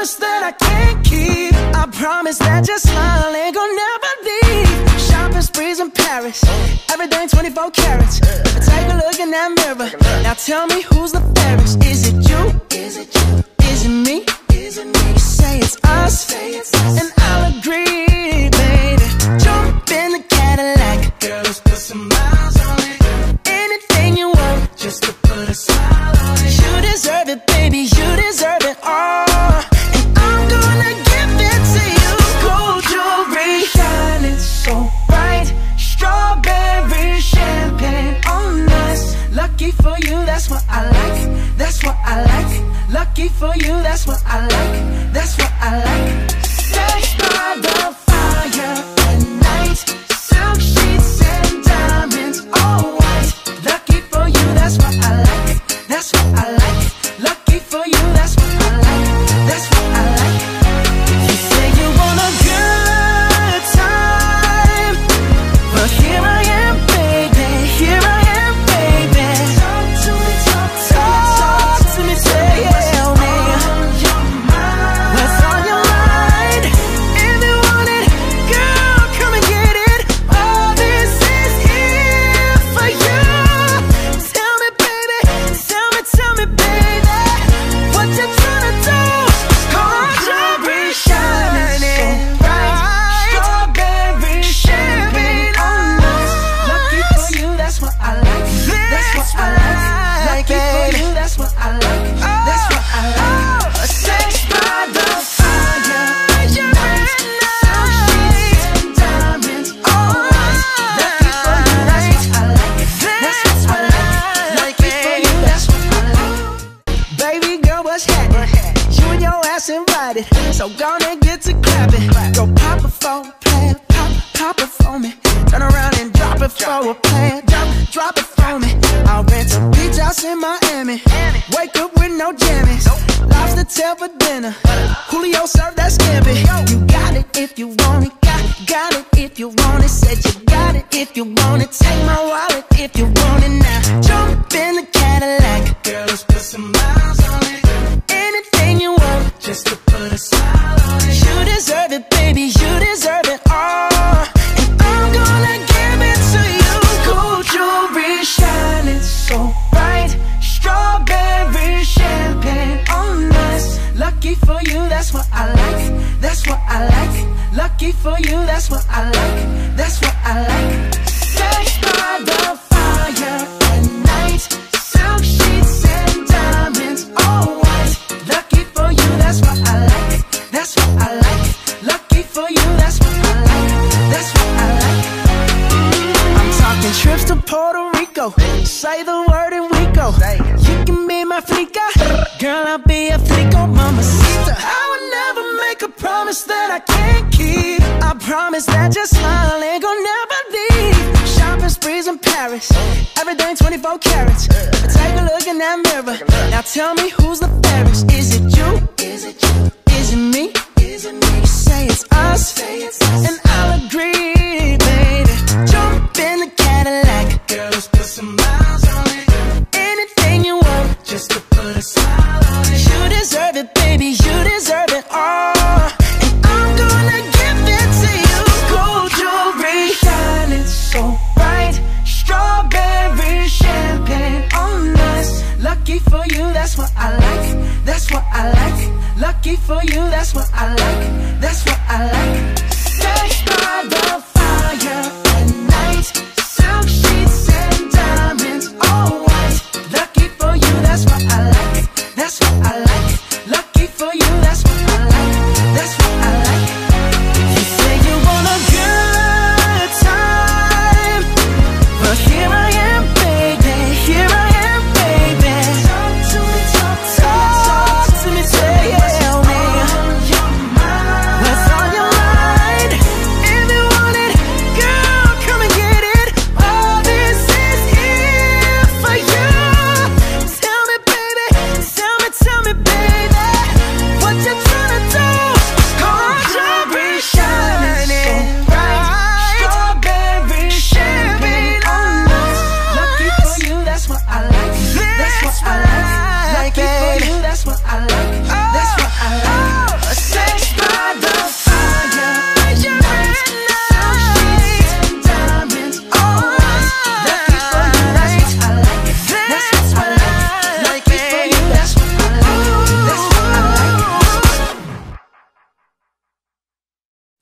promise that I can't keep. I promise that your smile ain't gonna never leave. Shopping sprees in Paris. Everything 24 carats. Take a look in that mirror. Now tell me who's the fairest. Is it you? Is it you? Is it me? Is it me? Us. Say it's us. And I'll agree, You and your ass invited, so gonna get to clapping. Go pop it for a plan, pop, pop it for me. Turn around and drop it for a plan, drop, drop it for me. I'll rent a beach house in Miami. Wake up with no jammies. Lobster tail for dinner. Julio served that scampi. You got it if you want it, got, got it if you want it. Said you got it if you want it. Take my wallet if you want it now. Jump in the Cadillac. Girl, let's put some miles on it. You deserve it, baby. You deserve it all. And I'm gonna give it to you. Gold jewelry shining so bright. Strawberry champagne on. Lucky for you, that's what I like. That's what I like. Lucky for you, that's what I like. Say the word and we go. You can be my flica. Girl, I'll be a flico, mamacita. I would never make a promise that I can't keep. I promise that your smile ain't gonna never leave. Shopping sprees in Paris. Everything 24 carats. Take a look in that mirror. Now tell me who's the fairest. Is it you? Is it you? Is it me? Is it me? You Say it's us. And I'll agree, baby. side.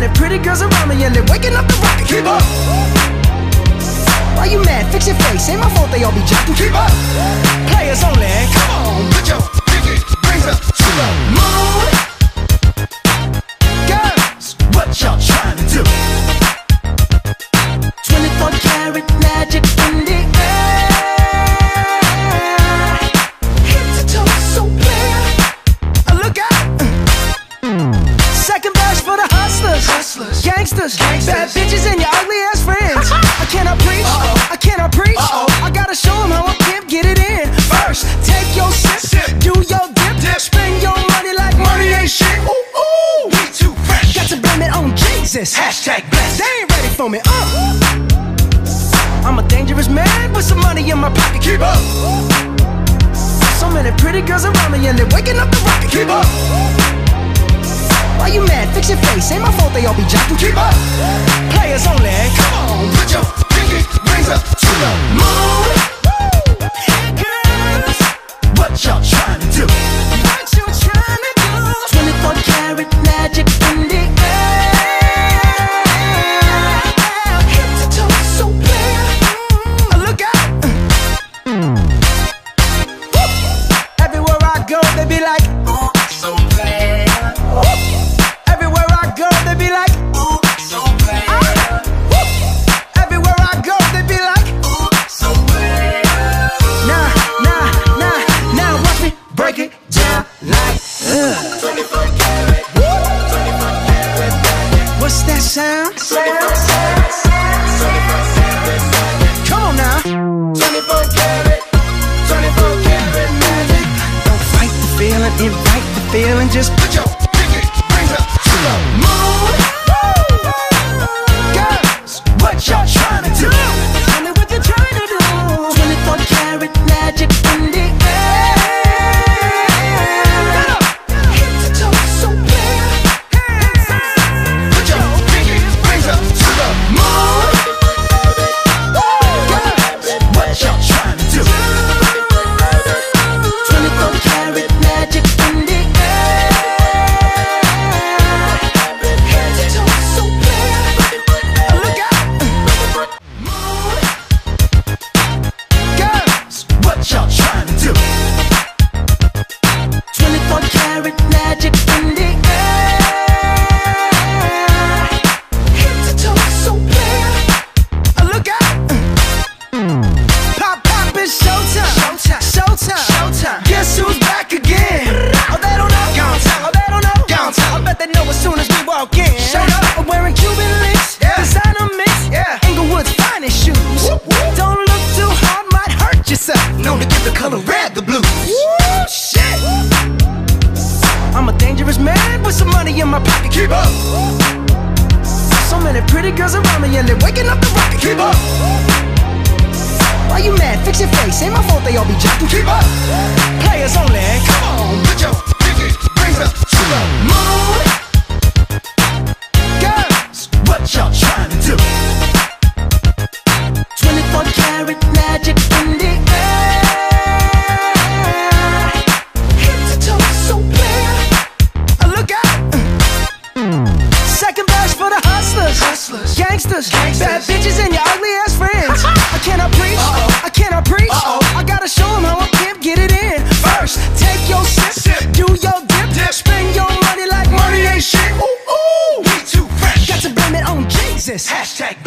minute, pretty girls around me and they're waking up the rocket. Keep up. Why you mad? Fix your face. Ain't my fault they all be jacking. Keep up. Players only. Come on, put your pinky rings up to the moon. Hashtag blessed. They ain't ready for me. Uh. I'm a dangerous man with some money in my pocket. Keep up. So many pretty girls around me and they're waking up the rocket. Keep up. Why you mad? Fix your face. Ain't my fault they all be jocking. Keep up. Players only. Eh? Come on, put your pinky rings up to the moon. Fix your face. Ain't my fault they all be jacking. Keep up. Players only. Come on, put your pinky rings up to the moon. Girls, What y'all trying to do? 24 karat magic in the air. Head to toe, so clear. Uh, Look out. Second verse for the hustlers, Hustlers. gangsters, Gangsters. bad bitches preach. Uh -oh. I gotta show them how I pimp, get it in. First, take your sip, sip. do your dip, dip, spend your money like money ain't shit. Ooh, ooh, we too fresh. Got to blame it on Jesus. Hashtag